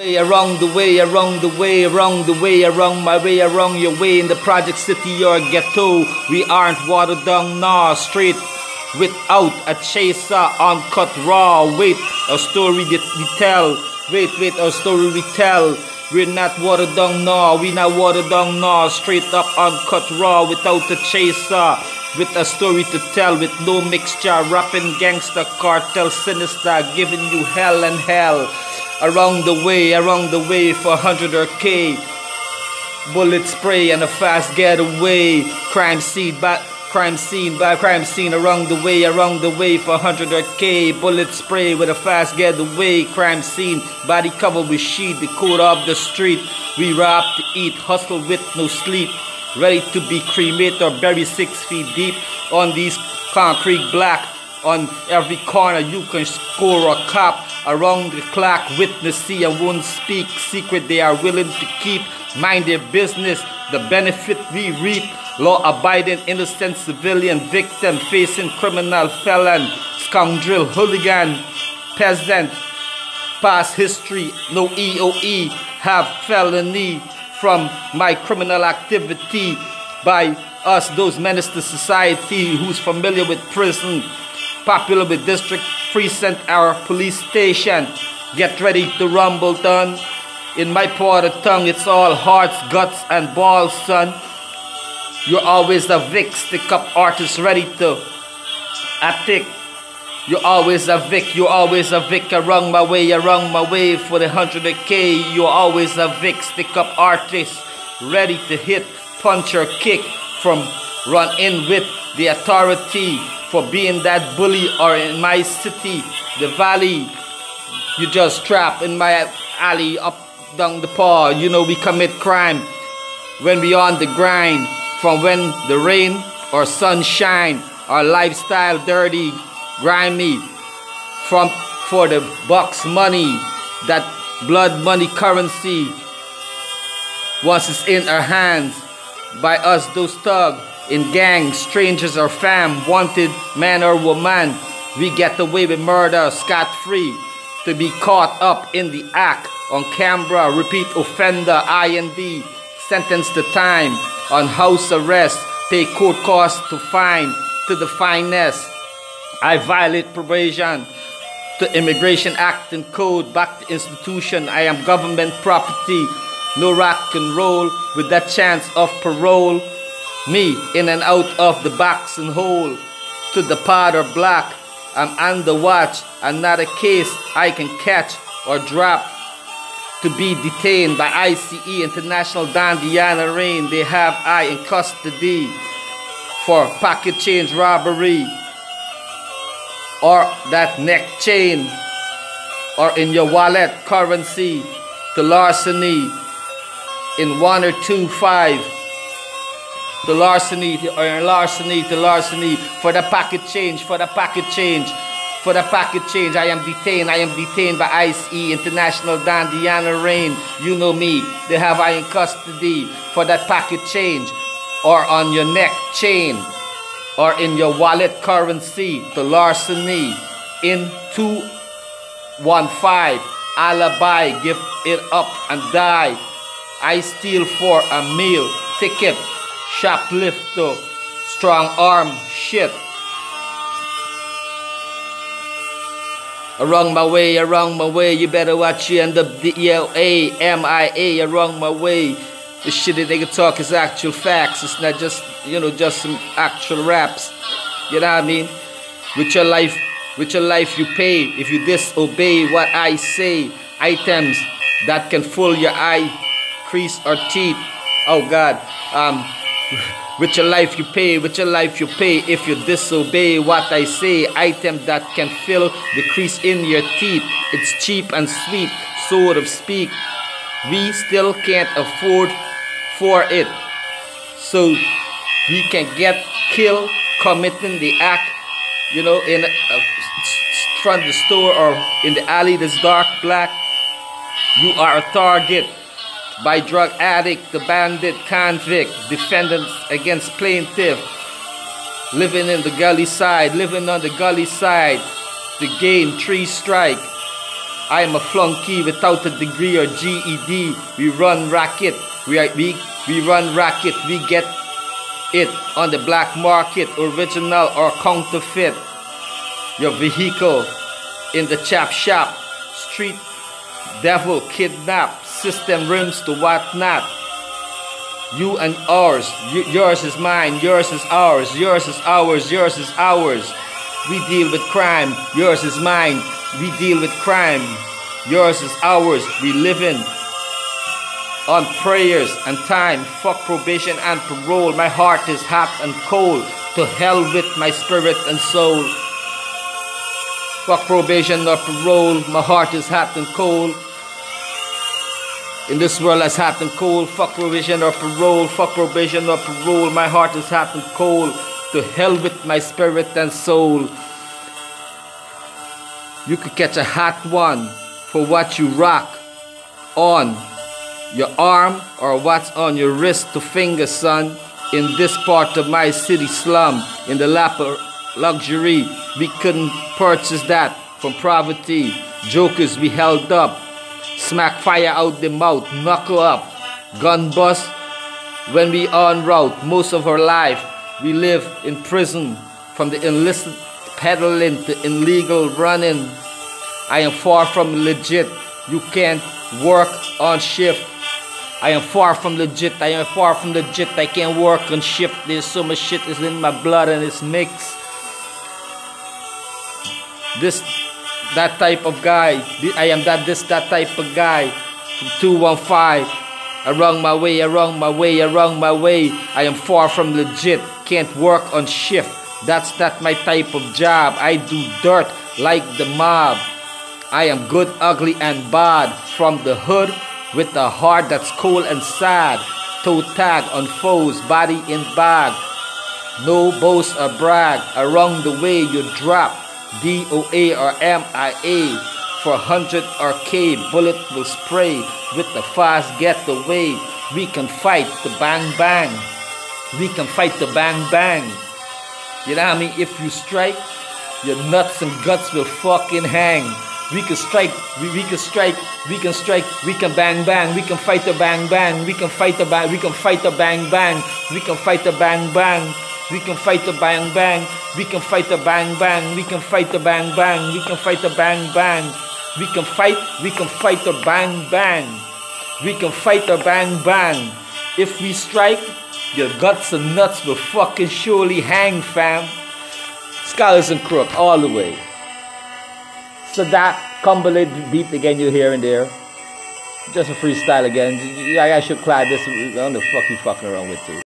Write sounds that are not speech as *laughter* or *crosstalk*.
Way around the way, around the way, around the way, around my way, around your way in the project city or ghetto. We aren't watered down, nah, straight without a chaser, uncut raw. Wait, a story that we tell. Wait, wait, a story we tell. We're not watered down, nah, we not watered down, nah, straight up uncut raw without a chaser. With a story to tell, with no mixture, rapping gangster, cartel, sinister, giving you hell and hell around the way, around the way for 100 or K. Bullet spray and a fast getaway. Crime scene, but crime scene, by crime scene around the way, around the way for 100 or K. Bullet spray with a fast getaway. Crime scene, body covered with sheet, the code of the street. We rob to eat, hustle with no sleep. Ready to be cremated or buried six feet deep on these concrete block. On every corner you can score a cop around the clock. Witness see and won't speak. Secret they are willing to keep. Mind their business. The benefit we reap. Law abiding innocent civilian victim facing criminal felon, scoundrel, hooligan, peasant. Past history, no EOE, have felony from my criminal activity by us, those menace to society who's familiar with prison popular with district precinct our police station. Get ready to rumble done. In my part of tongue it's all hearts guts and balls son. You're always a vic stick up artist ready to attack you're always a Vic, you're always a Vic, I run my way, I run my way for the 100k. You're always a Vic, stick up artist, ready to hit, punch or kick from run in with the authority for being that bully or in my city, the valley. You just trap in my alley up down the paw. You know we commit crime when we on the grind. From when the rain or sunshine, our lifestyle dirty, grimy. From for the bucks money, that blood money currency. Once it's in our hands by us those thugs in gangs, strangers or fam, wanted man or woman. We get away with murder scot free to be caught up in the act on camera. Repeat offender, IND, sentenced to time on house arrest, pay court costs to fine to the finest. I violate probation to Immigration Act and Code, back to institution. I am government property. No rock and roll with that chance of parole. Me in and out of the box and hole to the powder block. I'm the watch and not a case I can catch or drop. To be detained by ICE International Dandiana Rain, they have I in custody for pocket change robbery or that neck chain or in your wallet currency to larceny in one or two five the larceny, or larceny, the larceny, for the packet change, for the packet change, for the packet change. I am detained, I am detained by ICE International Dandiana Rain. You know me, they have I in custody for that packet change, or on your neck chain, or in your wallet currency, the larceny, in 215. Alibi, give it up and die. I steal for a meal ticket shoplifter, strong arm shit. Around my way, around my way, you better watch you end up the M-I-A, around my way. The shit that they can talk is actual facts. It's not just, you know, just some actual raps. You know what I mean? With your life, with your life you pay. If you disobey what I say, items that can fool your eye, crease or teeth. Oh God. Um, *laughs* with your life you pay, with your life you pay. If you disobey what I say, item that can fill the crease in your teeth. It's cheap and sweet, sort of speak. We still can't afford for it. So we can get killed committing the act, you know, in uh, front the store or in the alley that's dark black. You are a target by drug addict, the bandit, convict, defendants against plaintiff, living in the gully side, living on the gully side to gain three strike. I am a flunky without a degree or GED. We run racket. We, are, we, we run racket. We get it on the black market, original or counterfeit. Your vehicle in the chap shop, street devil kidnap, system rims to what not. You and ours, yours is mine, yours is ours, yours is ours, yours is ours. We deal with crime, yours is mine. We deal with crime, yours is ours. We live in on prayers and time. Fuck probation and parole. My heart is hot and cold. To hell with my spirit and soul. Fuck probation or parole. My heart is hot and cold. In this world that's hot and cold. Fuck probation or parole. Fuck probation or parole. My heart is hot and cold. To hell with my spirit and soul. You could catch a hot one for what you rock on your arm or what's on your wrist to finger, son. In this part of my city slum, in the lap of luxury, we couldn't purchase that from poverty. Jokers we held up, smack fire out the mouth, knuckle up, gun bust. When we on route, most of our life we live in prison, from the illicit peddling to illegal running. I am far from legit. You can't work on shift I am far from legit. I am far from legit. I can't work on shift. There's so much shit is in my blood and it's mixed. This, that type of guy. I am that, this, that type of guy. From 215. Around my way, I around my way, around my way. I am far from legit. Can't work on shift. That's not my type of job. I do dirt like the mob. I am good, ugly, and bad. From the hood with a heart that's cold and sad. Toe tag on foes, body in bag. No boast or brag. Along the way you drop DOA or MIA. For 100 or K, bullet will spray. With the fast getaway, we can fight the bang bang. We can fight the bang bang. You know what I mean? If you strike, your nuts and guts will fucking hang. We can strike, we, we can strike, we can strike, we can bang bang, we can fight the bang bang, we can fight the bang, we can fight the bang bang, we can fight the bang bang, we can fight the bang bang, we can fight the bang bang, we can fight the bang bang, we can fight the bang bang, we can fight, we can fight the bang bang, we can fight the bang bang. If we strike, your guts and nuts will fucking surely hang, fam. Scholars and crook all the way. So that Cumberland beat again you here and there. Just a freestyle again. I, should clap this. I don't know the fuck you fucking around with too.